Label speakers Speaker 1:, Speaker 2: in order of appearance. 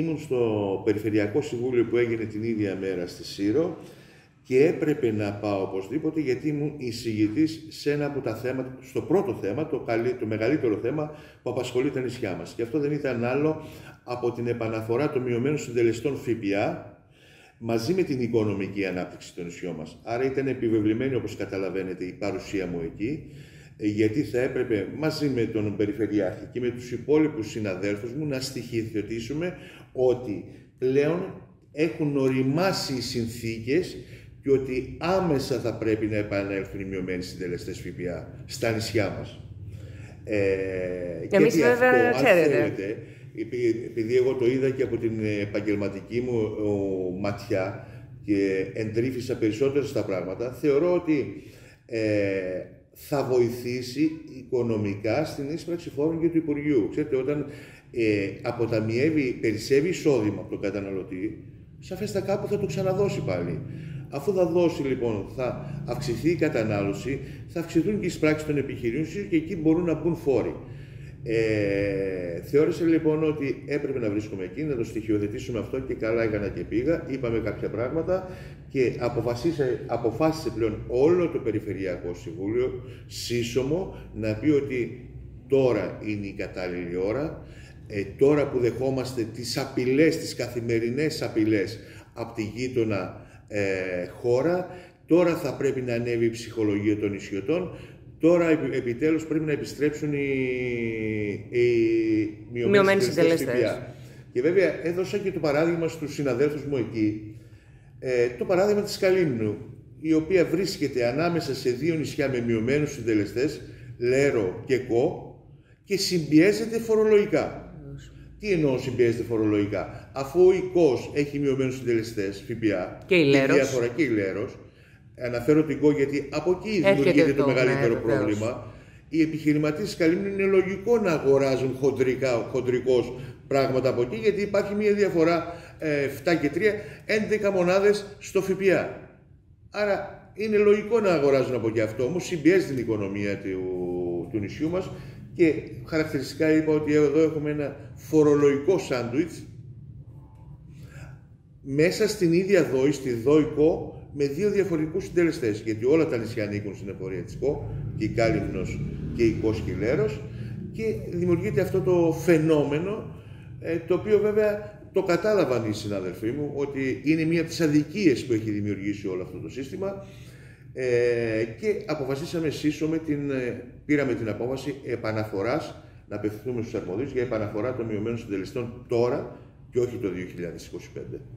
Speaker 1: Ήμουν στο Περιφερειακό Συμβούλιο που έγινε την ίδια μέρα στη Σύρο και έπρεπε να πάω οπωσδήποτε γιατί ήμουν εισηγητής σε ένα από τα θέματα, στο πρώτο θέμα, το, καλύ, το μεγαλύτερο θέμα που απασχολεί τα νησιά μας. Και αυτό δεν ήταν άλλο από την επαναφορά των μειωμένων συντελεστών ΦΠΑ μαζί με την οικονομική ανάπτυξη των νησιών μας. Άρα ήταν επιβεβλημένη, όπως καταλαβαίνετε, η παρουσία μου εκεί γιατί θα έπρεπε μαζί με τον Περιφερειάρχη και με τους υπόλοιπους συναδέλφους μου να στοιχειοθετήσουμε ότι πλέον έχουν οριμάσει οι συνθήκες και ότι άμεσα θα πρέπει να επανέλθουν οι μειωμένοι συντελεστές ΦΠΑ στα νησιά μας.
Speaker 2: Ε, Εμείς και βέβαια αυτό, ξέρετε.
Speaker 1: επειδή εγώ το είδα και από την επαγγελματική μου ματιά και εντρίφησα περισσότερο στα πράγματα, θεωρώ ότι ε, θα βοηθήσει οικονομικά στην ίσπραξη φόρων και του Υπουργείου. Ξέρετε, όταν ε, αποταμιεύει, περισσεύει εισόδημα από τον καταναλωτή, σαφέστα κάπου θα το ξαναδώσει πάλι. Αφού θα δώσει λοιπόν, θα αυξηθεί η κατανάλωση, θα αυξηθούν και οι πράξεις των επιχειρήσεων και εκεί μπορούν να μπουν φόροι. Ε, θεώρησε λοιπόν ότι έπρεπε να βρίσκουμε εκεί, να το στοιχειοθετήσουμε αυτό και καλά έκανα και πήγα. Είπαμε κάποια πράγματα και αποφασίσε, αποφάσισε πλέον όλο το Περιφερειακό Συμβούλιο σύσσωμο να πει ότι τώρα είναι η κατάλληλη ώρα, ε, τώρα που δεχόμαστε τις απειλές, τις καθημερινές απειλές από τη γείτονα ε, χώρα, τώρα θα πρέπει να ανέβει η ψυχολογία των νησιωτών, Τώρα επιτέλους πρέπει να επιστρέψουν οι, οι μειωμένοι συντελεστές Και βέβαια έδωσα και το παράδειγμα στους συναδέλφους μου εκεί, ε, το παράδειγμα της Καλύμνου, η οποία βρίσκεται ανάμεσα σε δύο νησιά με μειωμένους συντελεστές, Λέρο και Κο, και συμπιέζεται φορολογικά. Τι εννοώ συμπιέζεται φορολογικά; Αφού η ΚΟΣ έχει μειωμένους συντελεστές, ΦΠΑ,
Speaker 2: και η Λέρος,
Speaker 1: διαφορά και η Λέρος, Αναφέρω την ΚΟ γιατί από εκεί δημιουργείται το, μεγαλύτερο ναι, πρόβλημα. Οι επιχειρηματίες τη Καλύμνου είναι λογικό να αγοράζουν χοντρικά, χοντρικώς πράγματα από εκεί, γιατί υπάρχει μια διαφορά ε, 7 και 3, 11 μονάδες στο ΦΠΑ. Άρα είναι λογικό να αγοράζουν από εκεί αυτό, όμως συμπιέζει την οικονομία του, του νησιού μας και χαρακτηριστικά είπα ότι εδώ έχουμε ένα φορολογικό σάντουιτς μέσα στην ίδια δόη, στη δόικο, με δύο διαφορετικούς συντελεστές, γιατί όλα τα νησιά ανήκουν στην εφορία της ΚΟ, και η Κάλυμνος και η Κόσκυλέρος, και δημιουργείται αυτό το φαινόμενο, ε, το οποίο βέβαια το κατάλαβαν οι συνάδελφοί μου, ότι είναι μία από τις αδικίες που έχει δημιουργήσει όλο αυτό το σύστημα. Ε, και αποφασίσαμε σύσσωμε την, ε, πήραμε την απόφαση επαναφοράς, να απευθυνθούμε στους αρμοδίους για επαναφορά των μειωμένων συντελεστών τώρα και όχι το 2025.